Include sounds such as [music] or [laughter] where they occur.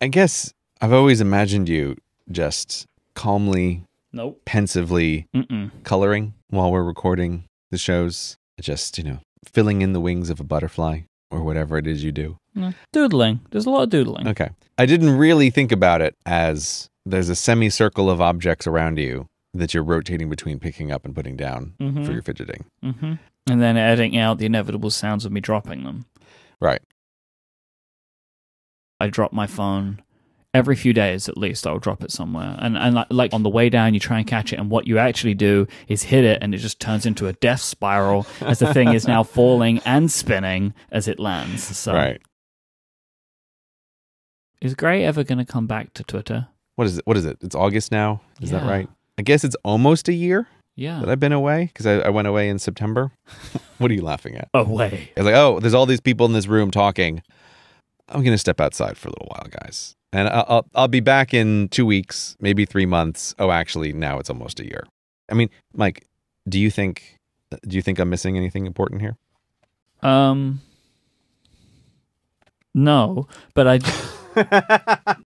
I guess I've always imagined you just calmly, Nope. pensively Mm-mm. coloring while we're recording the shows. Just, you know, filling in the wings of a butterfly or whatever it is you do. Yeah. Doodling. There's a lot of doodling. Okay. I didn't really think about it as there's a semicircle of objects around you that you're rotating between picking up and putting down Mhm. for your fidgeting. hmm And then editing out the inevitable sounds of me dropping them. Right. I drop my phone every few days at least. I'll drop it somewhere, and and like, on the way down, you try and catch it, and what you actually do is hit it, and it just turns into a death spiral as the thing is now [laughs] falling and spinning as it lands. So, Right. is Grey ever going to come back to Twitter? What is it? What is it? It's August now. Is that right? I guess it's almost a year Yeah, that I've been away because I, I went away in September. [laughs] what are you laughing at? away. It's like, oh, there's all these people in this room talking. I'm gonna step outside for a little while, guys, and I'll I'll, I'll be back in two weeks, maybe three months. Oh, actually, now it's almost a year. I mean, Myke, do you think do you think I'm missing anything important here? Um, no, but I [laughs]